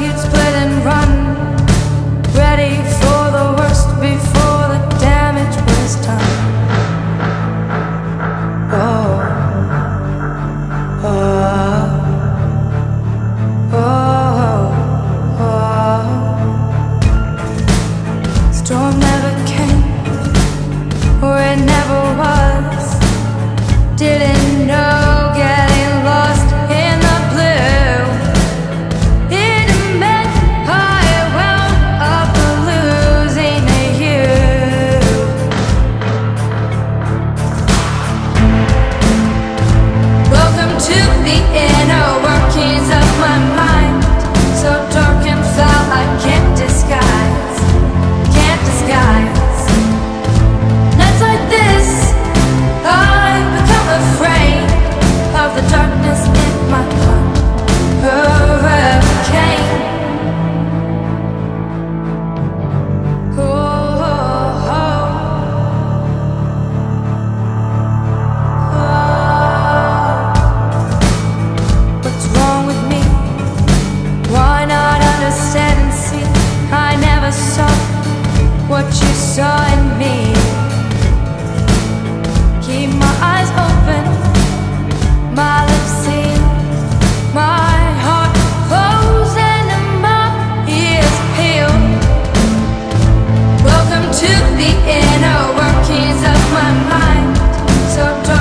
it's blood and run. To the inner workings of my mind. So.